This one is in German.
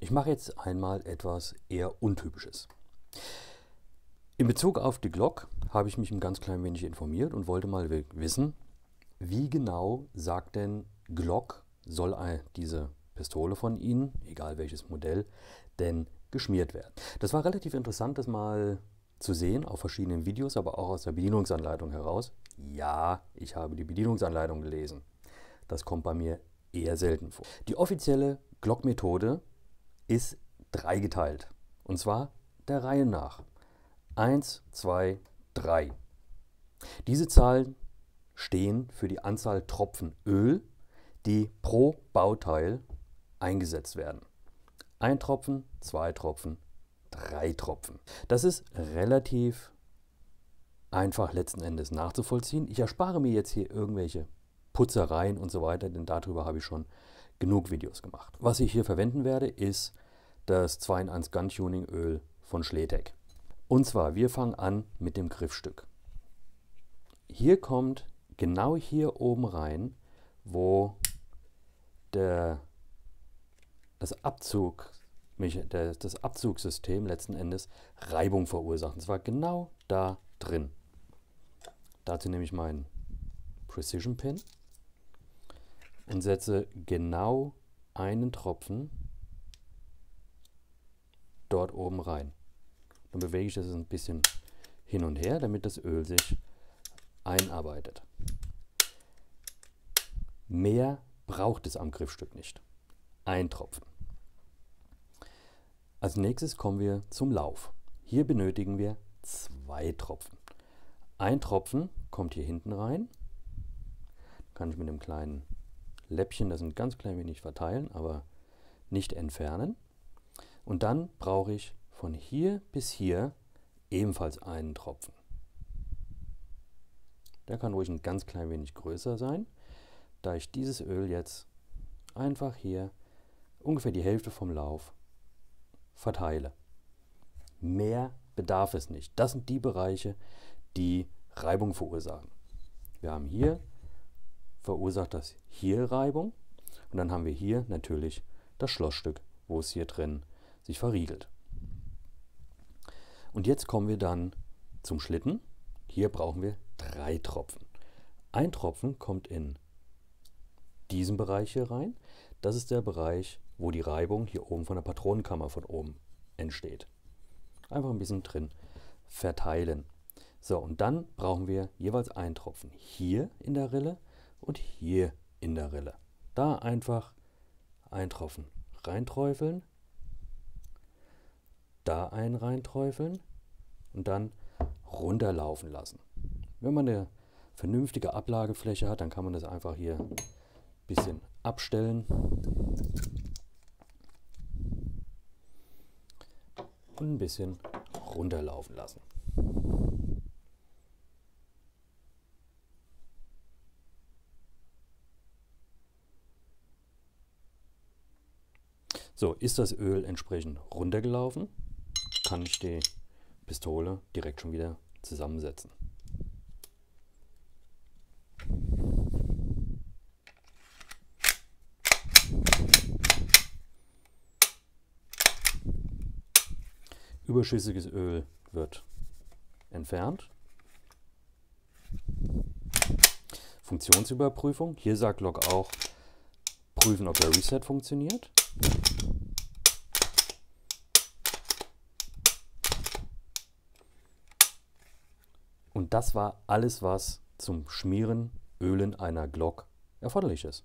Ich mache jetzt einmal etwas eher Untypisches. In Bezug auf die Glock habe ich mich ein ganz klein wenig informiert und wollte mal wissen, wie genau sagt denn Glock, soll diese Pistole von Ihnen, egal welches Modell, denn geschmiert werden. Das war relativ interessant, das mal zu sehen auf verschiedenen Videos, aber auch aus der Bedienungsanleitung heraus. Ja, ich habe die Bedienungsanleitung gelesen. Das kommt bei mir eher selten vor. Die offizielle Glock-Methode ist dreigeteilt. Und zwar der Reihe nach. 1, 2, 3. Diese Zahlen stehen für die Anzahl Tropfen Öl, die pro Bauteil eingesetzt werden. Ein Tropfen, zwei Tropfen, drei Tropfen. Das ist relativ einfach letzten Endes nachzuvollziehen. Ich erspare mir jetzt hier irgendwelche Putzereien und so weiter, denn darüber habe ich schon genug Videos gemacht. Was ich hier verwenden werde, ist das 2 in 1 Gun Tuning Öl von Schletek. Und zwar, wir fangen an mit dem Griffstück. Hier kommt genau hier oben rein, wo der, das, Abzug, das Abzugssystem letzten Endes Reibung verursacht. Und zwar genau da drin. Dazu nehme ich meinen Precision Pin und setze genau einen Tropfen dort oben rein. Dann bewege ich das ein bisschen hin und her, damit das Öl sich einarbeitet. Mehr braucht es am Griffstück nicht. Ein Tropfen. Als nächstes kommen wir zum Lauf. Hier benötigen wir zwei Tropfen. Ein Tropfen kommt hier hinten rein. Kann ich mit einem kleinen Läppchen das ein ganz klein wenig verteilen, aber nicht entfernen. Und dann brauche ich von hier bis hier ebenfalls einen Tropfen. Der kann ruhig ein ganz klein wenig größer sein, da ich dieses Öl jetzt einfach hier ungefähr die Hälfte vom Lauf verteile. Mehr bedarf es nicht. Das sind die Bereiche, die Reibung verursachen. Wir haben hier verursacht das hier Reibung und dann haben wir hier natürlich das Schlossstück, wo es hier drin sich verriegelt. Und jetzt kommen wir dann zum Schlitten. Hier brauchen wir drei Tropfen. Ein Tropfen kommt in diesen Bereich hier rein. Das ist der Bereich, wo die Reibung hier oben von der Patronenkammer von oben entsteht. Einfach ein bisschen drin verteilen. So, und dann brauchen wir jeweils einen Tropfen hier in der Rille und hier in der Rille. Da einfach ein Tropfen reinträufeln, da einen reinträufeln und dann runterlaufen lassen. Wenn man eine vernünftige Ablagefläche hat, dann kann man das einfach hier ein bisschen abstellen. Und ein bisschen runterlaufen lassen. So, ist das Öl entsprechend runtergelaufen, kann ich die Pistole direkt schon wieder zusammensetzen. Überschüssiges Öl wird entfernt. Funktionsüberprüfung. Hier sagt Log auch, prüfen, ob der Reset funktioniert. Und das war alles, was zum Schmieren, Ölen einer Glock erforderlich ist.